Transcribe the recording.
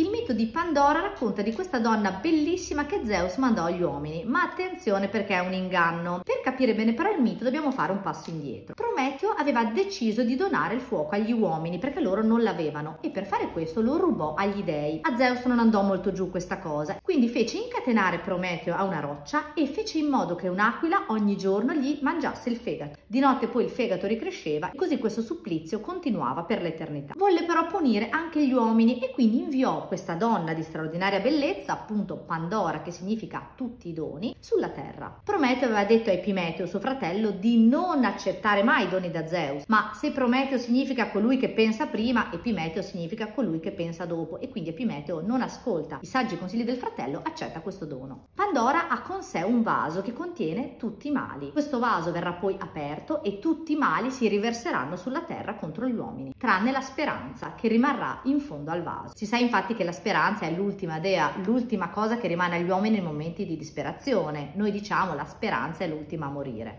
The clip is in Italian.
Il mito di Pandora racconta di questa donna bellissima che Zeus mandò agli uomini, ma attenzione perché è un inganno. Per capire bene però il mito dobbiamo fare un passo indietro. Prometeo aveva deciso di donare il fuoco agli uomini perché loro non l'avevano e per fare questo lo rubò agli dei. A Zeus non andò molto giù questa cosa, quindi fece incatenare Prometeo a una roccia e fece in modo che un'aquila ogni giorno gli mangiasse il fegato. Di notte poi il fegato ricresceva e così questo supplizio continuava per l'eternità. Volle però punire anche gli uomini e quindi inviò questa donna di straordinaria bellezza, appunto Pandora, che significa tutti i doni, sulla terra. Prometeo aveva detto a Epimeteo, suo fratello, di non accettare mai i doni da Zeus, ma se Prometeo significa colui che pensa prima, Epimeteo significa colui che pensa dopo e quindi Epimeteo non ascolta i saggi consigli del fratello, accetta questo dono. Pandora ha con sé un vaso che contiene tutti i mali. Questo vaso verrà poi aperto e tutti i mali si riverseranno sulla terra contro gli uomini, tranne la speranza che rimarrà in fondo al vaso. Si sa infatti che la speranza è l'ultima dea, l'ultima cosa che rimane agli uomini nei momenti di disperazione. Noi diciamo la speranza è l'ultima a morire.